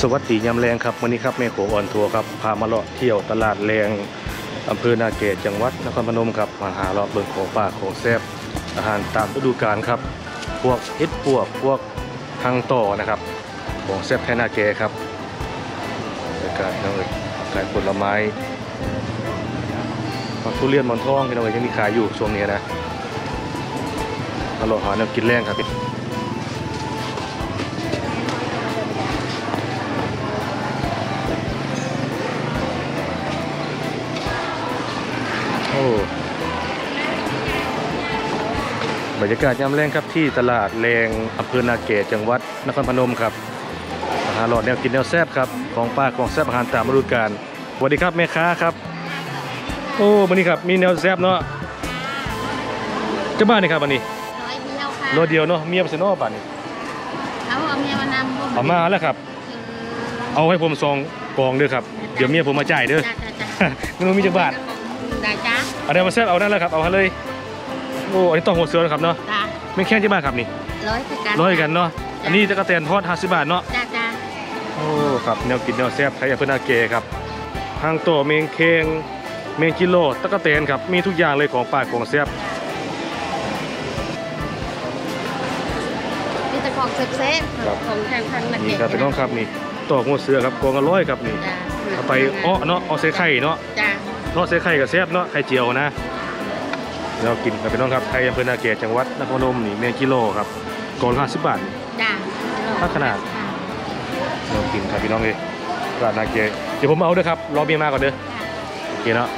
สวัสดียามแลงครับวันนี้ครับแม่โขง on tour ครับพามาเลาะเที่ยวตลาดแลงอำเภอนาแกจังหวัดนครพนมครับมาหาเลาะเบิ่งของป่าของแซบอาหารตามฤดูกาลครับ พวกเห็ดปวกพวกฮังต่อนะครับ ของแซบแค่นาแกครับบรรยากาศน้องเอ๋ยขายผลไม้ผักทุเรียนหมอนทองพี่น้องเอ๋ยยังมีขายอยู่ช่วงนี้นะมาเลาะหาแนวกินแลงครับโบรรยากาศยามแรงครับที่ตลาดแรงอำเภอนาเกตจังหวัดนครพนมครับอาหารหลอดแนวกินแนวแซ่บครับของป้าของแซ่บอาหารตามฤดูกาลสวัสดีครับแม่ค้าครับ โอ้วันนี้ครับมีแนวแซ่บเนาะเจะบ้านนี่ครับวันนี้ร้อยเดียวค่ะรถเดียวเนาะเมียไปเสยเนอบ้านนี้เขาเอาเมียมานำบุญเอามาแล้วครับ เอาให้ผมซองกองเด้อครับเดี๋ยวเมียผมมาจ่ายเด้อจ้าจ้าจ้าไม่รู้มีจักบาทได้จ้าเอาได้มาแซ่บเอานั่นแหละครับเอาให้เลย โอ้อันนี้ต้องหัวเสือนะครับเนาะจ้าไม่แค่ที่บ้านครับนี่ร้อยคือกันร้อยกันเนาะอันนี้จะกระแตนทอด50บาทเนาะจ้าจ้าโอ้ครับแนวกินแนวแซ่บไทยอำเภอนาเกครับทางโตเมงเคงเมงกิโลตะกะแตนครับมีทุกอย่างเลยของป่าของแซ่บนี่จะของเซ็ฟๆของทางทางนักนี่เก็ตครับเป็นน้องครับนี่ตอกหัวเสือครับกองละร้อยครับนี่จ้าเอาไปอ้อเนาะเอาใส่ไข่เนาะจ้าเนาะใส่ไข่กับแซ่บเนาะไข่เจียวนะ เรากินครับเป็นน้องครับไทยอำเภอนาเกจังหวัดนครพนมนี่เมงกิโลครับกองละ50บาทนี่จ้าถ้าขนาดเรากินครับพี่น้องเลยตลาดนาเกเดี๋ยวผมเอาเด้อครับรอเมียมาก่อนเด้อโอเคเนาะ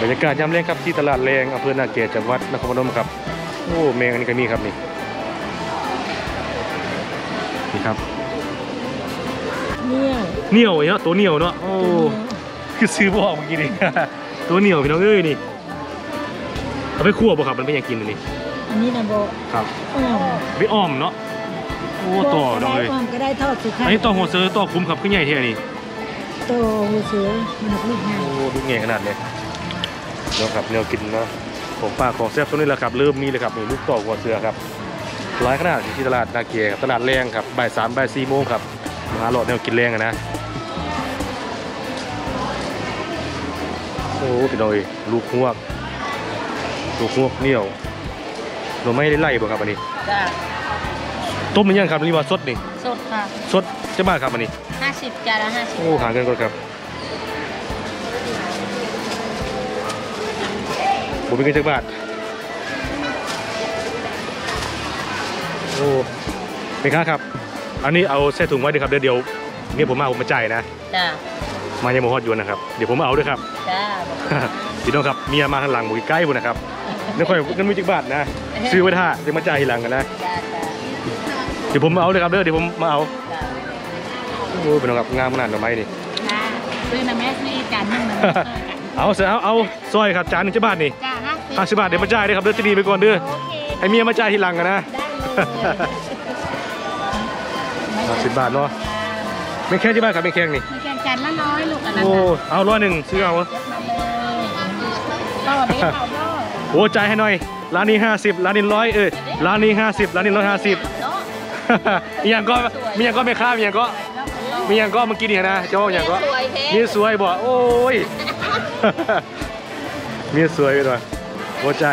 บรรยากาศยามแรงครับที่ตลาดแรงอำเภอนาเกตจังหวัดนครพนมครับโอ้แมงอันนี้ก็มีครับนี่นี่ครับ เนี่ยเหนียวเนาะตัวเหนียวเนาะโอ้คือซื้อบ่ออกเมื่อกี้นี่ตัวเหนียวพี่น้องเอ้ยนี่เอาไปคั่วบ่ครับมันเป็นหยังกินอันนี่อันนี้นะโบครับอ้อมไปอ้อมเนาะโอ้ต่อก็น้องได้เลยอ้อมก็ได้ทอดสุขาอันนี้ต่อหัวเสือต่อคุ้มครับขึ้นใหญ่เท่านี่โตหัวเสือมันลูกใหญ่โอ้ดูเงี้ยขนาดเลยเดี๋ยวครับแนวกินเนาะของป้าของแซ่บตัวนี้แหละครับเริ่มมีเลยครับนี่ลูกต่อหัวเสือครับร้ายขนาดอยู่ที่ตลาดนาเกียครับตลาดแรงครับบ่ายสามบ่ายสี่โมงครับมาหาหลอดแนวกินแรงอะนะ โอ้พี่น้อยลูกหวกลูกหวกเหนียวเราไม่ได้ไล่บ่ครับอันนี้จ้าต้มมันยังครับนี่ว่าสดนี่สดค่ะสดจะบ้าครับอันนี้ห้าสิบจานละห้าสิบโอ้หาเงินก่อนครับผมเป็นเงินจักบาทโอ้เป็นค่าครับ อันนี้เอาใส่ถุงไว้ดีครับเดี๋ยวเดี๋ยวเนี่ยผมมาผมมาจ่ายนะจ้า มายังโมฮอดอยู่นะครับ เดี๋ยวผมมาเอาด้วยครับจ้าพี่น้องครับเมียมาข้างหลังผมใกล้ผมนะครับเดี๋ยวค่อยเงินมีจักบาทนะ ซื้อไว้ท่าเดี๋ยวมาจ่ายทีหลังกันนะจ้าจ้าเดี๋ยวผมมาเอาเลยครับเด้อเดี๋ยวผมมาเอาจ้าโอ้พี่น้องครับงามขนาดหน่อไม้นี่ค่ะซื้อน้ำแม่นี่จานหนึงนะเอาเสร็จเอาเอาซอยครับจานหนึงจะบาทนี่จ้าห้าสิบห้าสิบบาทเดี๋ยวมาจ่ายเด้อครับเด้อจะดีไปก่อนเด้อโอเคให้เมียมาจ่ายทีหลังกันนะได้ห้าสิบบาทเนาะไม่แค่ที่บ้านครับไม่แค่นี่มีแกง จานละน้อยลูกอันนั้นโอ้น่ะเอาร้อยหนึ่งซื้อเอาต่อเด็กเอาด้อโอ้จ่ายให้หน่อยร้านนี้ห้าสิบร้านนี้ร้อยเอ้ยร้านนี้ห้าสิบร้านนี้ร้อยห้าสิบเนาะมีอย่างก็มีอย่างก็ไม่ค่ามีอย่างก็มีอย่างก็เมื่อกี้นี่นะเจ้าว่าอย่างก็สวยเท่มีสวยบ่โอ้ยมีสวยไปหน่อยโอ้ใจ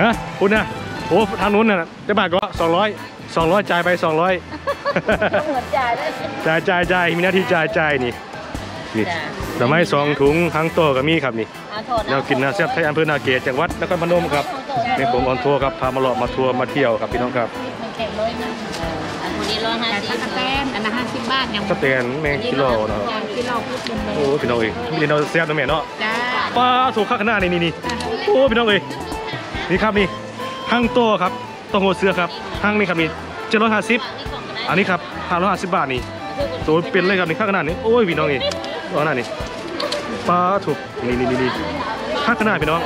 ฮะคุณนะโอ้ทางนู้นน่ะจะบาทก็สองร้อยสองร้อยจ่ายไปสองร้อย เหมือนจ่ายเลยจ่ายจ่ายจ่ายมีหน้าที่จ่ายจ่ายนี่นี่จ้ะดอกไม้สองถุงทั้งโตก็มีครับนี่เอาโทษแนวกินนะแซ่บไทยอำเภอนาเกตจังหวัดนครพนมครับในผมออนทัวร์ครับพามาเลาะมาทัวร์มาเที่ยวครับพี่น้องครับมันแข็งร้อยนะอันนี้ร้อยห้าสิบแตนอันละห้าสิบบาทยังสเตนแมงกิโลนะครับที่เราพูดกันเลยโอ้พี่น้องเอ้ยมีแต่เราแซ่บนะแม่เนาะจ้าปลาถูกข้างหน้านี่นี่นี่โอ้พี่น้องเอ้ยนี่ครับนี่ห้างโตครับต้องหัวเสือครับห้างนี่ครับนี่เจ็ดร้อยห้าสิบ อันนี้ครับห้าร้อยห้าสิบบาทนี่ตัวเป็นเลยครับนี่ข้างหน้านี่โอ้ยพี่น้องเอ้ยข้างหน้านี่ปลาถูกนี่นี่นี่นี่ข้างหน้าพี่น้อง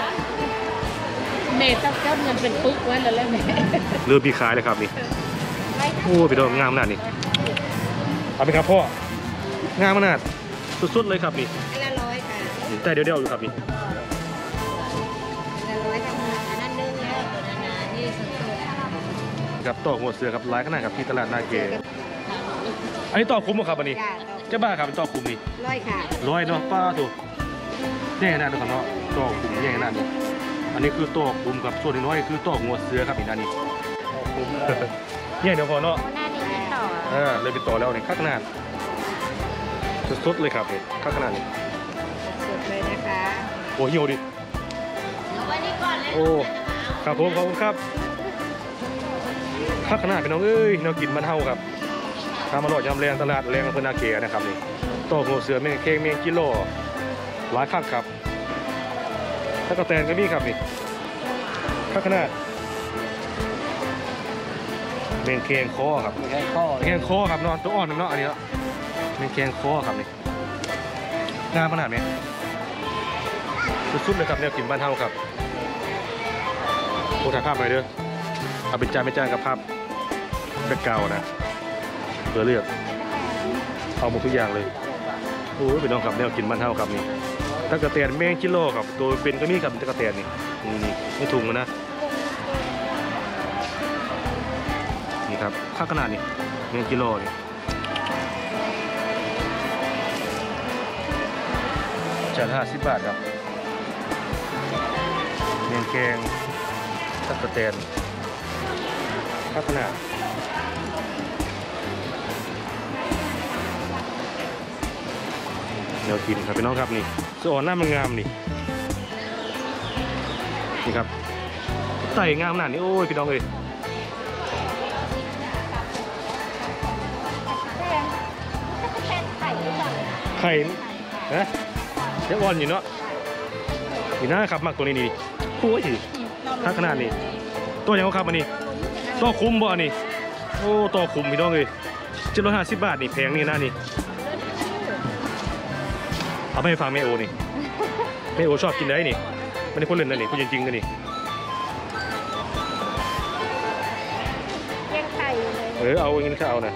เมย์ต้องเจ้าเงินเป็นปึ๊กไว้แล้วแม่เรือปีขายเลยครับนี่โอ้พี่น้องงามขนาดนี้เอาไปครับพ่องามขนาดสุดๆเลยครับนี่อันละร้อยค่ะนี่แต่เดี๋ยวๆอยู่ครับนี่ ครับต่อหัวเสือครับหลายขนาดครับที่ตลาดนาเกอันนี้ต่อคุ้มบ่ครับอันนี้จ้าเจ้าบ้าครับเป็นต่อคุ้มนี่ร้อยค่ะร้อยเนาะป้าตัวแย่ขนาดนี้ครับเนาะต่อคุ้มแย่ขนาดนี้อันนี้คือต่อคุ้มครับส่วนน้อยๆคือต่อหัวเสือครับอีกอันนี้คุ้มแย่เดี๋ยวพอเนาะหน้านี้ไม่ต่ออ่าเลยไปต่อแล้วนี่ข้าขนาดสุดๆเลยครับนี่ข้าขนาดนี้สุดเลยนะคะโอ้เหี่ยวดิเอาไว้นี่ก่อนเลยโอ้ครับผมขอบคุณครับ ข้าขนาดเป็นน้องเอ้ยแนวกินมันเฮาครับทำมาหลอดยำแรงตลาดแรงอำเภอนาเกนะครับนี่ต่อหัวเสือเมงเค้งเมงกิโลหลายคักครับถ้ากระแตนก็มีครับนี่ข้าขนาดเมงเค้งคอครับแค่ข้อเมงเค้งคอครับเนอนตัวอ่อนเนาะอันนี้เนาะเมงเค้งคอครับนี่งามขนาดไหมสุดๆเลยครับแนวกินบ้านเฮาครับโอ้ถ่ายภาพหน่อยเด้อเอาเป็นจานเป็นจานกับภาพ แบ็กกราวนะเพื่อเลือก เอาหมดทุกอย่างเลยโอ้ยเป็นน้องครับแนวกินมันเท่าครับนี่ตะกะเตียนแมงกิโลครับตัวเป็นก็มีครับตะกะเตียนนี่นี่นี่ไม่ถุงนะนี่ครับค่าขนาดนี่แมงกิโลนี่จานห้าสิบบาทครับเมงแกงตักกะแตนข้าวขนาด ดี๋ยวกินครับพี่น้องครับนี่สอ่อนหน้ามันงามนี่นี่ครับไต่งามขนาดนี้โอ้ยพี่น้องเอ้ยไข่นะเดี๋ยวอ่อนอยู่เนาะนี่นะครับมักตัวนี้นี่โอ้ยถ้าขนาดนี้ตัวยังครับอันนี้ตัวคุ้มบ่อันนี้โอ้ตัวคุ้มพี่น้องเลยเจ็ดร้อยห้าสิบบาทนี่แพงนี่นะนี่ เอาไปให้ฟังแม่โอนี่ แม่โอชอบกินได้นี่ไม่ได้พูดเล่นนะนี่พูดจริงๆนะนี่เลี้ยงไข่เลยเออเอาอย่างนี้ก็เอานะ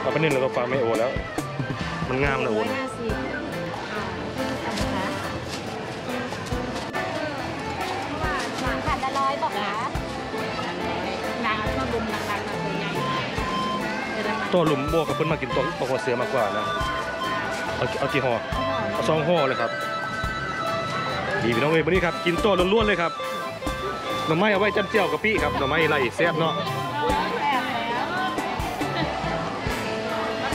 เอาไปนึ่งแล้วก็ฟังแม่โอแล้ว มันงามนะโอร้อยนะห้าสิบนะคะขาดละร้อยบอกนะนางชอบลุมนางนางมาตัวใหญ่ตัวหลุมบวกกับคนมากินตัวตัวหัวเสือมากกว่านะ เอาเอากี่ห่อเอาสองห่อเลยครับดีพี่น้องเอ้ยวันนี้ครับกินตัวล้วนๆเลยครับหน่อไม้เอาไว้จ้ำเจียวกะปิครับหน่อไม้ไรแซ่บเนาะ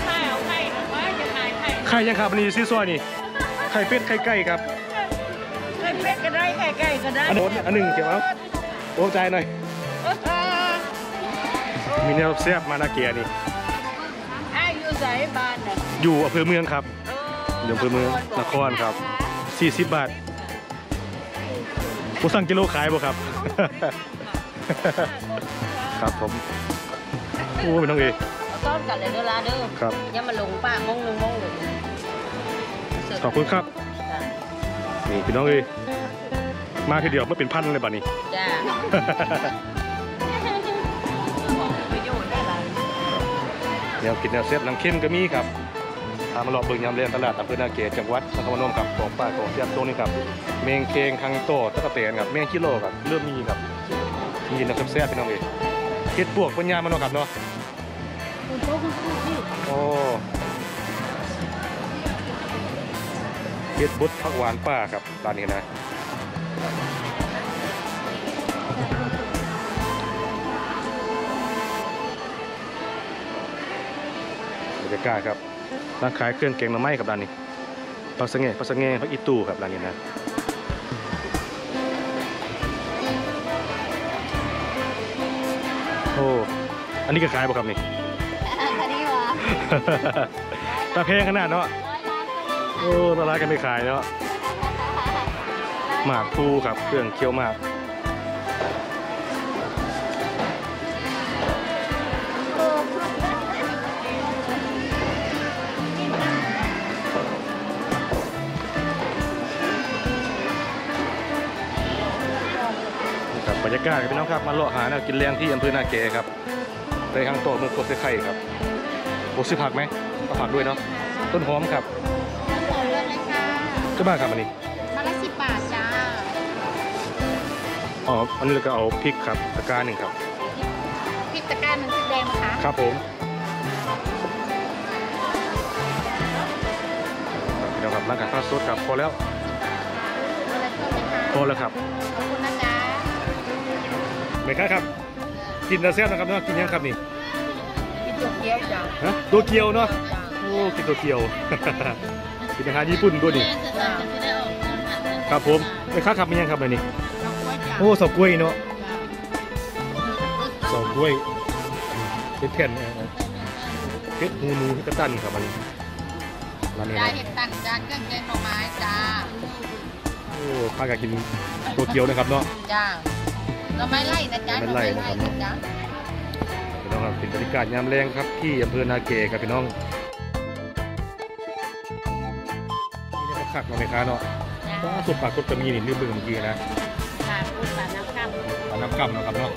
ไข่เอาไข่ว่าจะขายไข่ไข่ยังครับอันนี้ซื้อซอยนี่ไข่เป็ดไข่ไก่ครับไข่เป็ดก็ได้ไข่ไก่ก็ได้อันโน้นอันหนึ่งเก็บเอาโอ้ใจหน่อยมีแนวแซ่บมานาเกียนี่อายุใส่บ้านน่ะอยู่อำเภอเมืองครับ อยู่อำเภอเมืองนครครับ 40 บาท ผู้สั่งกิโลขายบ่ครับ ครับผมโอ้เป็นน้องเอต้อนกันเลยเด้อลาเด้อครับอย่ามาลงป้ามงนึงมงเลยขอบคุณครับ นี่พี่น้องเอมาทีเดียวไม่เป็นพันเลยบัดนี้จ้าประโยชน์ได้หลายแนวกินแนวเซ็ตน้ำเข้มก็มีครับ พามาเลาะเบิ่งยามเรียนตลาดอำเภอนาเกตจังหวัดนครพนมครับของป้าของเทียบตรงนี้ครับ เมงเคงคังโตตะกะเตนครับ เมงกิโลครับ เริ่มมีครับมีน้ำแซ่บๆพี่น้องเอเฮ็ดปวกปัญญามันเนาะครับเนาะโอ้เฮ็ดบุตรผักหวานป้าครับร้านนี้นะบรรยากาศครับ ร้านขายเครื่องแกงหน่อไม้ครับร้านนี้ผักสะแงผักสะแงผักอีตูครับร้านนี้นะโอ้อันนี้ก็ขายป่ะครับนี่อันนี้วะตาเพลงขนาดเนาะโอ้ตลาดกันไปขายเนาะหมากพลูครับเครื่องเคี้ยวหมาก รับบรรยากาศครับพี่น้องครับมาเลาะหาแนวกินแรงที่อำเภอนาเกครับไปข้างโต๊ะเมืองโคเซไข่ครับโอ้ซื้อผักไหมเอาผักด้วยเนาะต้นหอมครับหมดเลยนะคะก็บ้าครับอันนี้มาละสิบบาทจ้าอ๋ออันนี้เราก็เอาพริกครับตะกร้าหนึ่งครับตะกร้ารหนึ่งสีแดงนะคะครับผมเดี๋ยวครับร่างกายข้าวสดครับพอแล้วอะไรเพิ่มไหมคะพอแล้วครับ ไม่ค่าครับ กินแล้วแซ่บนะครับเนาะกินยังครับนี่กินจุกเกี๊ยวจ้ะฮะตัวเกียวเนาะโอ้กินตัวเกียวกินอาหารญี่ปุ่นด้วยนี่ครับผมไม่ค่าครับมียังครับเลยนี่น้องกล้วยจ้ะโอ้สอบกล้วยเนาะสอบกล้วยเพชรแผ่นเออเพชรฮูนูเพชรกระตันครับมันร้านนี้จ้านะเห็ดตันจานเครื่องแกงหน่อไม้จ้าโอ้พากันกินตัวเกียวนะครับเนาะจ้า หน่อไม้ไล่นะจ๊ะหน่อไม้ไล่นะครับจ้าพี่น้องครับเป็นบรรยากาศยามแรงครับที่อำเภอนาเกครับพี่น้องนี่เนี่ยคักมาไหมคะเนาะว้าสุดปากสุดจะมีนี่ลืมเบิ่งเมื่อกี้นะปลาพูดปลาน้ำข้ามปลาน้ำกำเนาะครับเนาะ